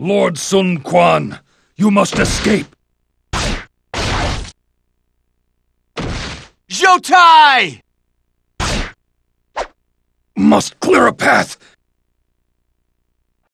Lord Sun Quan, you must escape. Zhou Tai! Must clear a path